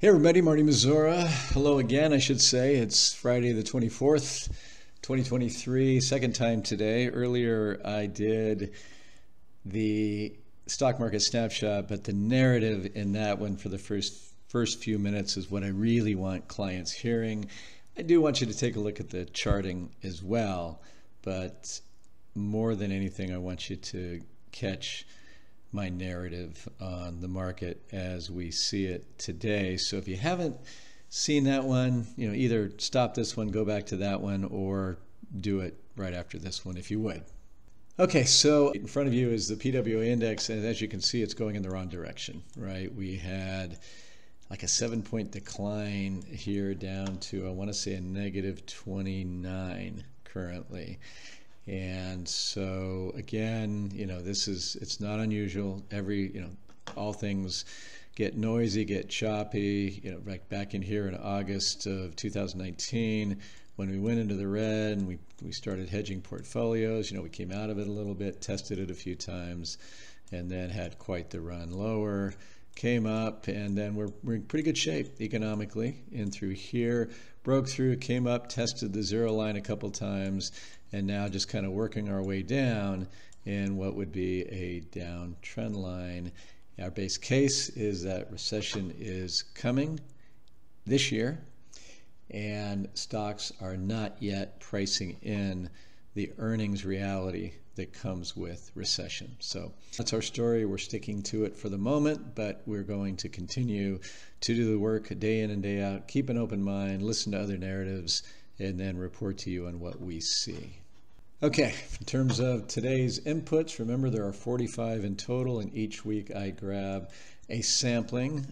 Hey everybody, Marty Mazorra. Hello again, I should say. It's Friday the 24th, 2023, second time today. Earlier I did the stock market snapshot, but the narrative in that one for the first first few minutes is what I really want clients hearing. I do want you to take a look at the charting as well, but more than anything, I want you to catch my narrative on the market as we see it today. So if you haven't seen that one, you know, either stop this one, go back to that one, or do it right after this one if you would. Okay, so in front of you is the PWA index, and as you can see, it's going in the wrong direction, right? We had like a seven point decline here down to, I want to say, a negative 29 currently. And so again, you know, this is it's not unusual. Every you know, all things get noisy, get choppy. You know, like back in here in August of 2019, when we went into the red and we we started hedging portfolios. You know, we came out of it a little bit, tested it a few times, and then had quite the run lower. Came up, and then we're, we're in pretty good shape economically in through here. Broke through, came up, tested the zero line a couple times, and now just kind of working our way down in what would be a down trend line. Our base case is that recession is coming this year, and stocks are not yet pricing in the earnings reality that comes with recession. So that's our story. We're sticking to it for the moment, but we're going to continue to do the work day in and day out, keep an open mind, listen to other narratives, and then report to you on what we see. Okay, in terms of today's inputs, remember there are 45 in total, and each week I grab a sampling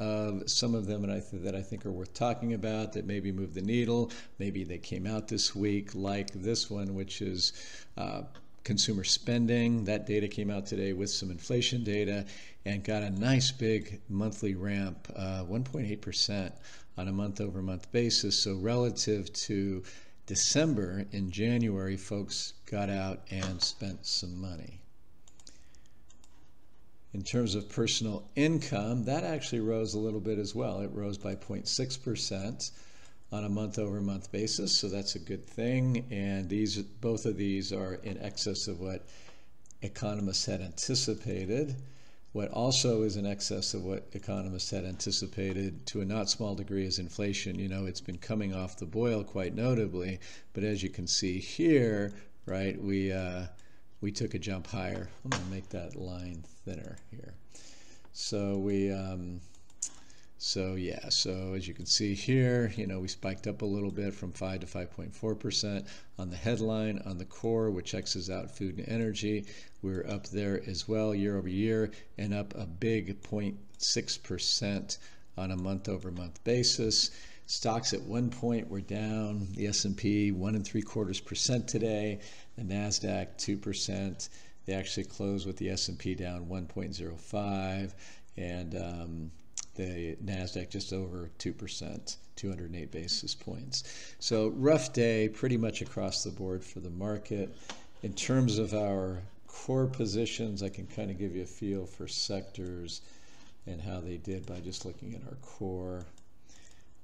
of some of them that I, th that I think are worth talking about that maybe move the needle. Maybe they came out this week, like this one, which is uh, consumer spending. That data came out today with some inflation data and got a nice big monthly ramp, 1.8% uh, on a month over month basis. So, relative to December in January, folks got out and spent some money. In terms of personal income, that actually rose a little bit as well. It rose by 0.6% on a month over month basis, so that's a good thing. And these, both of these are in excess of what economists had anticipated. What also is in excess of what economists had anticipated to a not small degree is inflation. You know, it's been coming off the boil quite notably, but as you can see here, right, we, uh, we took a jump higher. I'm to make that line thinner here. So we, um, so yeah, so as you can see here, you know, we spiked up a little bit from 5 to 5.4% on the headline, on the core, which X's out food and energy. We're up there as well year over year and up a big 0.6% on a month over month basis. Stocks at one point were down, the S&P one and three quarters percent today, the Nasdaq 2%. They actually closed with the S&P down 1.05 and um, the NASDAQ just over 2%, 208 basis points. So rough day pretty much across the board for the market. In terms of our core positions, I can kind of give you a feel for sectors and how they did by just looking at our core.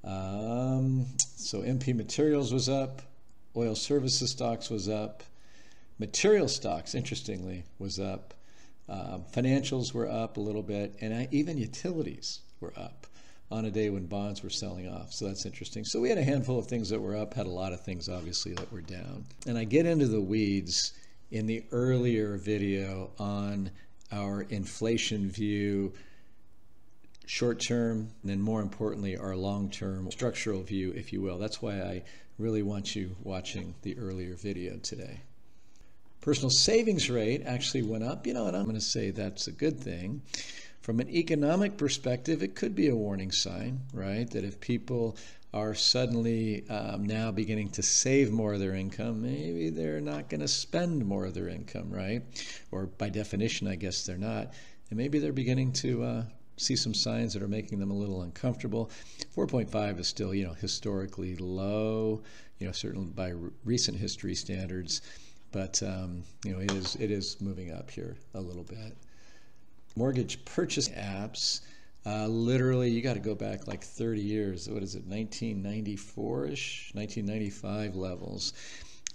Um, so MP Materials was up, oil services stocks was up, material stocks, interestingly, was up. Um, financials were up a little bit, and I, even utilities were up on a day when bonds were selling off. So that's interesting. So we had a handful of things that were up, had a lot of things obviously that were down. And I get into the weeds in the earlier video on our inflation view, short term, and then more importantly, our long term structural view, if you will. That's why I really want you watching the earlier video today. Personal savings rate actually went up, you know, and I'm going to say that's a good thing. From an economic perspective, it could be a warning sign, right? That if people are suddenly um, now beginning to save more of their income, maybe they're not going to spend more of their income, right? Or by definition, I guess they're not. And maybe they're beginning to uh, see some signs that are making them a little uncomfortable. 4.5 is still, you know, historically low, you know, certainly by re recent history standards, but um, you know, it is it is moving up here a little bit mortgage purchase apps. Uh, literally, you got to go back like 30 years. What is it, 1994 ish, 1995 levels.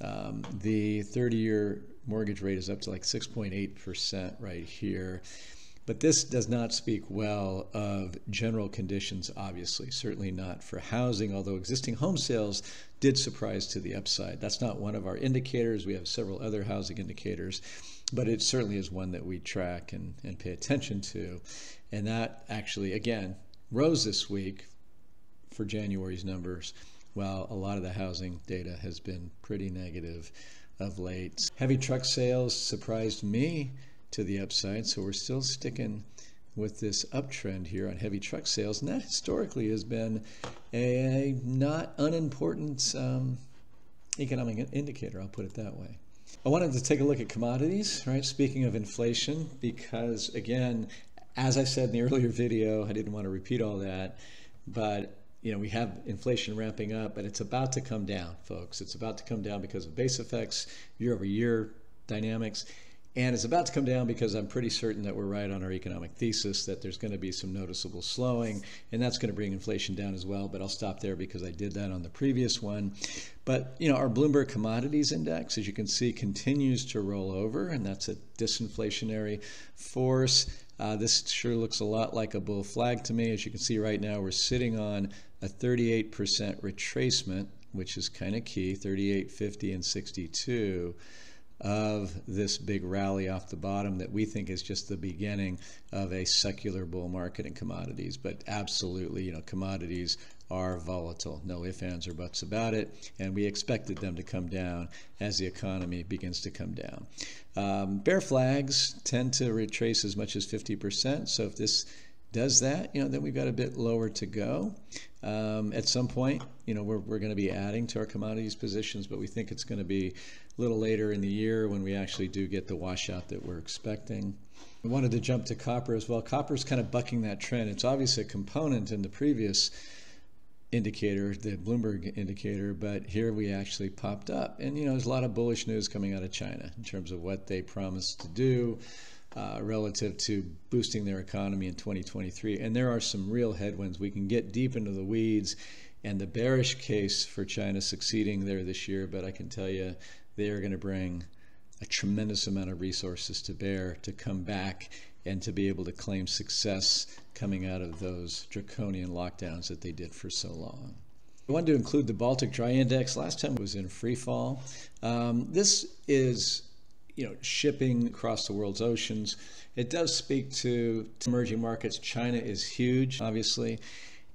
Um, the 30 year mortgage rate is up to like 6.8% right here. But this does not speak well of general conditions, obviously, certainly not for housing, although existing home sales did surprise to the upside. That's not one of our indicators. We have several other housing indicators, but it certainly is one that we track and, and pay attention to. And that actually, again, rose this week for January's numbers, while a lot of the housing data has been pretty negative of late. Heavy truck sales surprised me to the upside. So we're still sticking with this uptrend here on heavy truck sales. And that historically has been a not unimportant um, economic indicator, I'll put it that way. I wanted to take a look at commodities, right? Speaking of inflation, because again, as I said in the earlier video, I didn't want to repeat all that, but you know, we have inflation ramping up, but it's about to come down, folks. It's about to come down because of base effects, year over year dynamics. And it's about to come down because I'm pretty certain that we're right on our economic thesis that there's going to be some noticeable slowing, and that's going to bring inflation down as well. But I'll stop there because I did that on the previous one. But you know, our Bloomberg Commodities Index, as you can see, continues to roll over, and that's a disinflationary force. Uh, this sure looks a lot like a bull flag to me. As you can see right now, we're sitting on a 38% retracement, which is kind of key, 38, 50, and 62 of this big rally off the bottom that we think is just the beginning of a secular bull market in commodities. But absolutely, you know, commodities are volatile. No ifs, ands, or buts about it. And we expected them to come down as the economy begins to come down. Um, bear flags tend to retrace as much as 50%. So if this does that, you know, then we've got a bit lower to go. Um, at some point, you know, we're, we're going to be adding to our commodities positions, but we think it's going to be a little later in the year when we actually do get the washout that we're expecting. I wanted to jump to copper as well. Copper is kind of bucking that trend. It's obviously a component in the previous indicator, the Bloomberg indicator, but here we actually popped up. And, you know, there's a lot of bullish news coming out of China in terms of what they promised to do uh, relative to boosting their economy in 2023. And there are some real headwinds. We can get deep into the weeds and the bearish case for China succeeding there this year, but I can tell you they are going to bring a tremendous amount of resources to bear to come back and to be able to claim success coming out of those draconian lockdowns that they did for so long. I wanted to include the Baltic Dry Index. Last time it was in free fall. Um, this is you know, shipping across the world's oceans. It does speak to emerging markets. China is huge, obviously.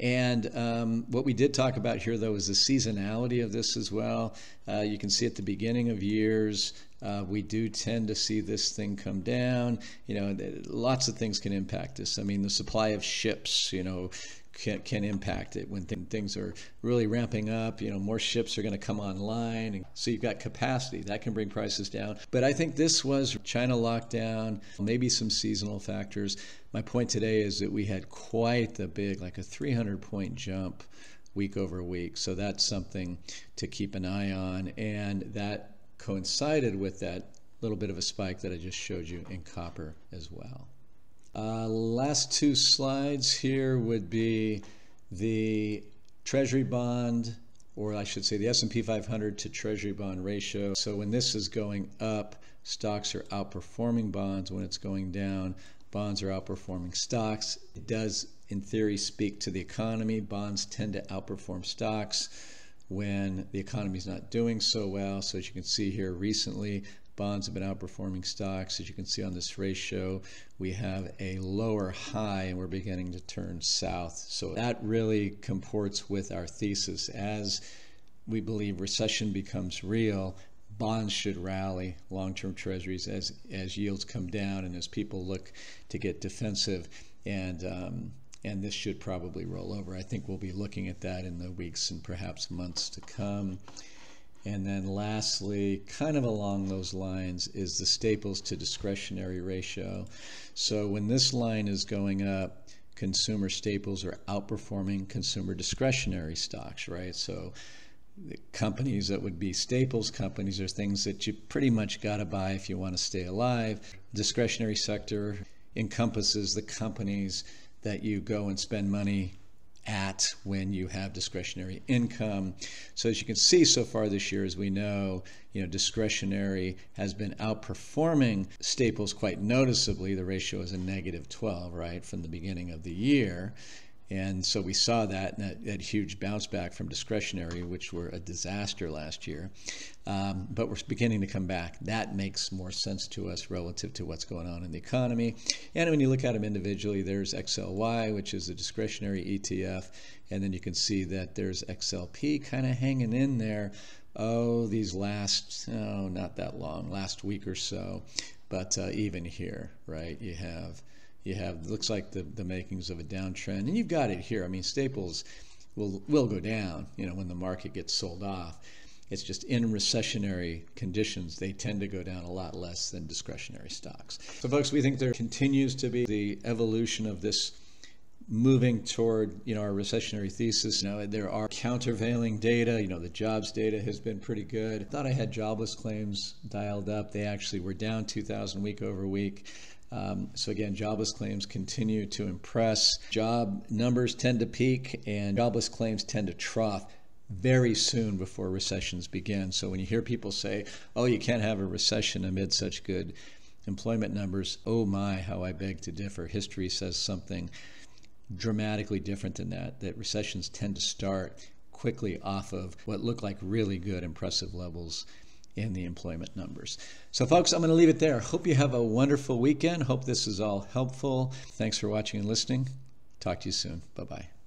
And um, what we did talk about here, though, is the seasonality of this as well. Uh, you can see at the beginning of years, uh, we do tend to see this thing come down. You know, lots of things can impact this. I mean, the supply of ships, you know, can, can impact it when th- things are really ramping up. You know, more ships are going to come online. And so you've got capacity that can bring prices down. But I think this was China lockdown, maybe some seasonal factors. My point today is that we had quite the big, like a 300 point jump week over week. So that's something to keep an eye on. And that coincided with that little bit of a spike that I just showed you in copper as well. Uh, last two slides here would be the Treasury bond, or I should say the S&P 500 to Treasury bond ratio. So when this is going up, stocks are outperforming bonds. When it's going down, bonds are outperforming stocks. It does, in theory, speak to the economy. Bonds tend to outperform stocks when the economy is not doing so well. So as you can see here recently, bonds have been outperforming stocks. As you can see on this ratio, we have a lower high and we're beginning to turn south. So that really comports with our thesis. As we believe recession becomes real, bonds should rally long-term treasuries as, as yields come down and as people look to get defensive. And um, and this should probably roll over. I think we'll be looking at that in the weeks and perhaps months to come. And then lastly, kind of along those lines, is the staples to discretionary ratio. So when this line is going up, consumer staples are outperforming consumer discretionary stocks, right? So the companies that would be staples companies are things that you pretty much got to buy if you want to stay alive. Discretionary sector encompasses the companies that you go and spend money at when you have discretionary income. So as you can see so far this year, as we know, you know, discretionary has been outperforming staples quite noticeably. The ratio is a negative 12, right, from the beginning of the year. And so we saw that, that, that, huge bounce back from discretionary, which were a disaster last year. Um, but we're beginning to come back. That makes more sense to us relative to what's going on in the economy. And when you look at them individually, there's XLY, which is a discretionary ETF. And then you can see that there's XLP kind of hanging in there. Oh, these last, oh, not that long, last week or so. But uh, even here, right, you have you have looks like the, the makings of a downtrend. And you've got it here. I mean staples will will go down you know when the market gets sold off. It's just in recessionary conditions they tend to go down a lot less than discretionary stocks. So folks we think there continues to be the evolution of this moving toward you know our recessionary thesis. You there are countervailing data. You know the jobs data has been pretty good. I thought i had jobless claims dialed up. They actually were down 2000 week over week um, so again, jobless claims continue to impress. Job numbers tend to peak and jobless claims tend to trough very soon before recessions begin. So when you hear people say, oh, you can't have a recession amid such good employment numbers, oh my, how I beg to differ. History says something dramatically different than that, that recessions tend to start quickly off of what look like really good, impressive levels in the employment numbers. So, folks, I'm going to leave it there. Hope you have a wonderful weekend. Hope this is all helpful. Thanks for watching and listening. Talk to you soon. Bye bye.